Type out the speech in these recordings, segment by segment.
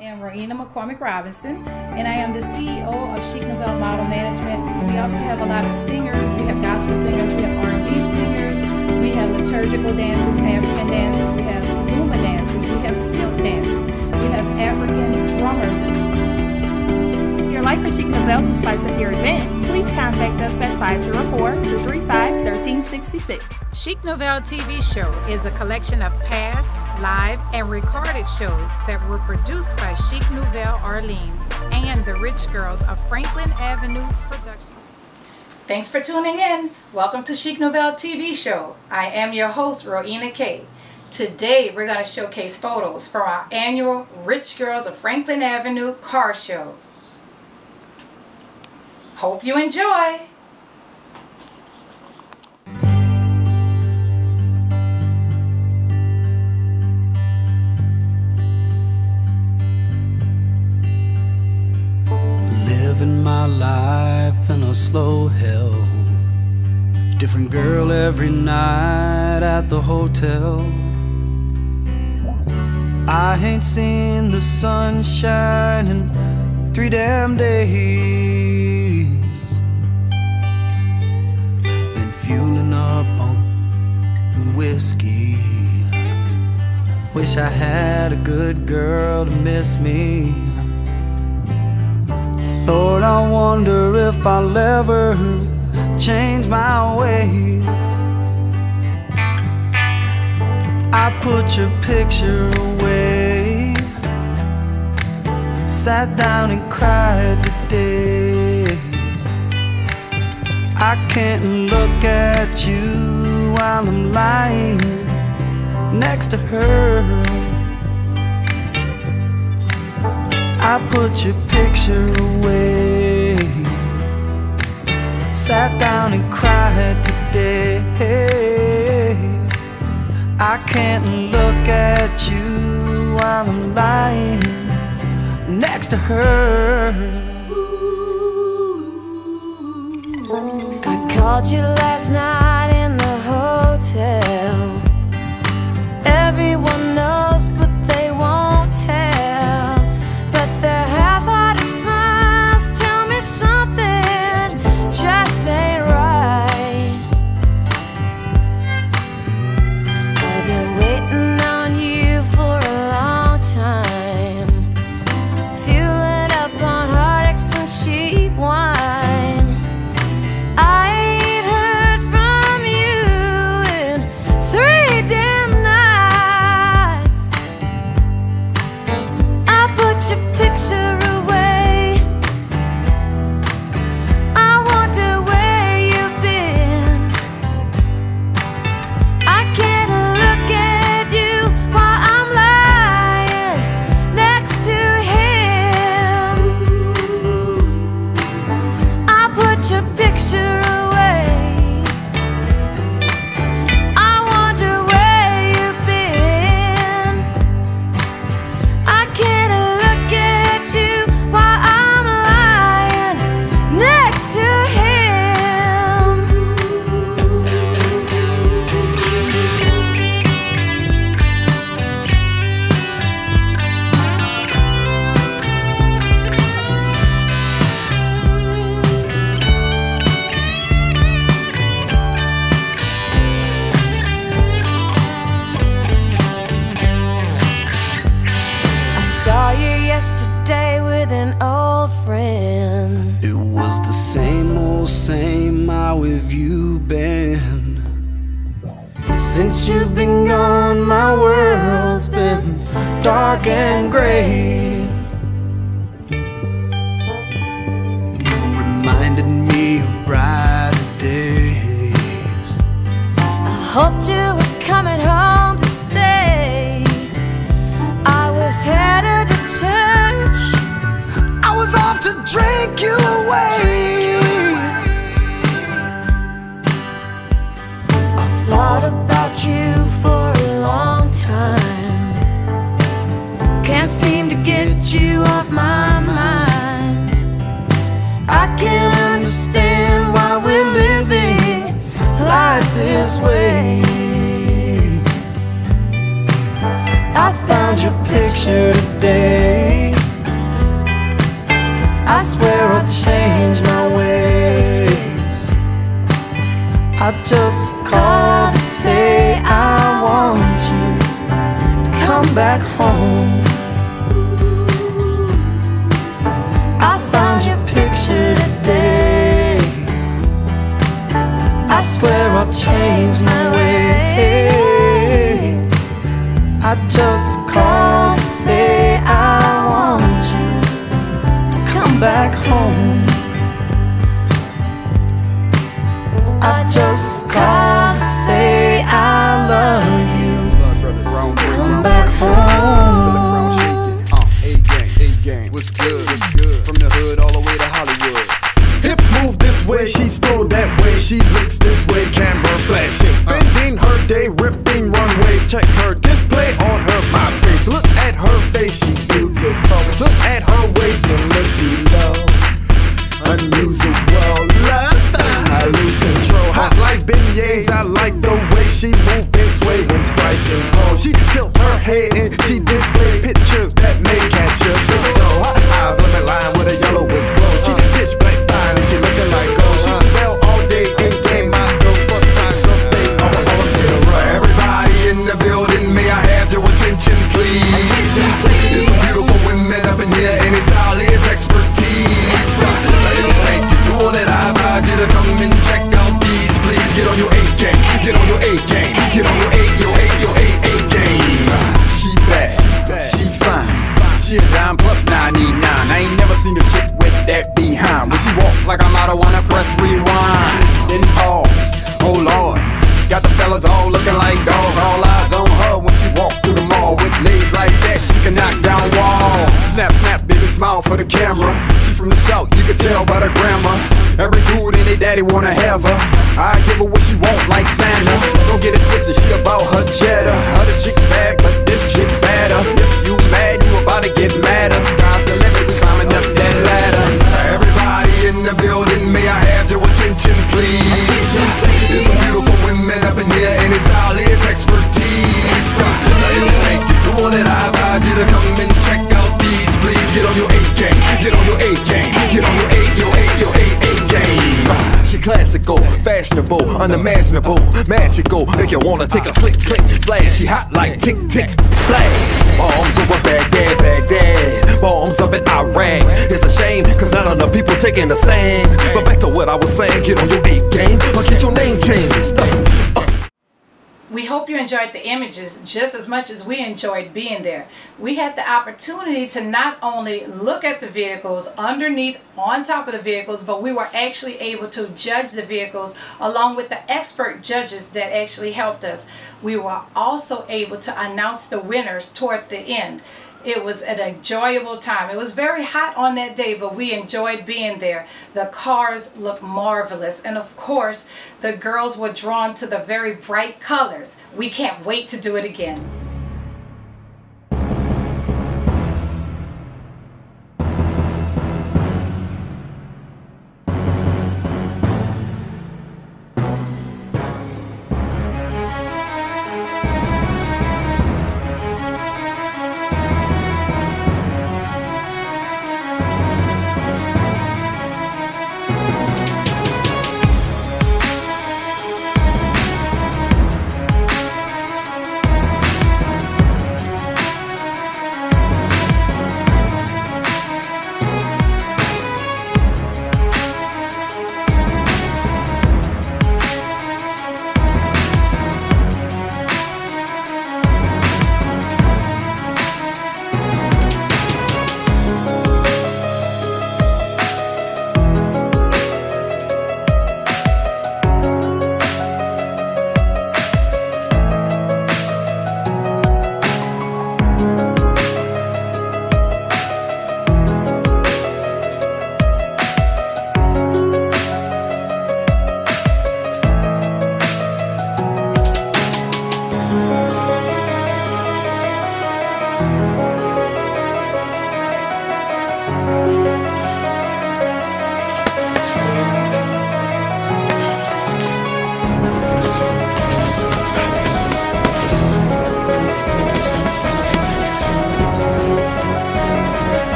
am Roena McCormick Robinson, and I am the CEO of Chic Nouvelle Model Management. We also have a lot of singers. We have gospel singers, we have R&B singers, we have liturgical dances, African dances, we have Zumba dances, we have silk dances, we have African drummers. If you'd like for Chic to spice up your event, please contact us at 504-235-1366. Chic Nouvelle TV show is a collection of past, live, and recorded shows that were produced by Chic Nouvelle Orleans and the Rich Girls of Franklin Avenue Production. Thanks for tuning in. Welcome to Chic Nouvelle TV show. I am your host, Roena K. Today, we're going to showcase photos from our annual Rich Girls of Franklin Avenue car show. Hope you enjoy. Living my life in a slow hell. Different girl every night at the hotel. I ain't seen the sunshine in three damn days. Whiskey. Wish I had a good girl to miss me. Lord, I wonder if I'll ever change my ways. I put your picture away, sat down and cried today. I can't look at you while I'm lying next to her. I put your picture away. Sat down and cried today. I can't look at you while I'm lying next to her. I called you last night hotel. Have you been? Since you've been gone, my world's been dark and gray. You reminded me of brighter days. I hoped you Picture today. I swear I'll change my ways. I just called to say I want you to come back home. I found your picture today. I swear I'll change my ways. I just way, she stole that way, she looks this way, camera flashing, spending uh. her day ripping runways. Check her display on her MySpace. Look at her face, she's beautiful. Look at her waist and look below. Unusual lust, I lose control. Hot like beignets, I like the way she move and sway when striking pose. She tilt her head and she display pictures that may catch your so Eyes on the line with a yellowish glow. She uh. pitch black fine and she looking like for the camera. She from the south, you can tell by the grammar. Every dude and their daddy wanna have her. I give her what she want, like Santa. Don't get it twisted, she about her cheddar. Other chicks bad, but fashionable, unimaginable, magical. Make you wanna take a click, click, flash. She hot like tick, tick, flash. Bombs over Baghdad, Baghdad. Bombs up in Iraq. It's a shame, cause not enough people taking a stand. But back to what I was saying, get on your A game or get your name changed. We hope you enjoyed the images just as much as we enjoyed being there. We had the opportunity to not only look at the vehicles underneath, on top of the vehicles, but we were actually able to judge the vehicles along with the expert judges that actually helped us. We were also able to announce the winners toward the end. It was an enjoyable time. It was very hot on that day, but we enjoyed being there. The cars looked marvelous. And of course, the girls were drawn to the very bright colors. We can't wait to do it again.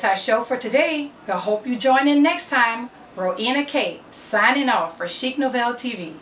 That's our show for today. I hope you join in next time. Rowena K. signing off for Chic Nouvelle TV.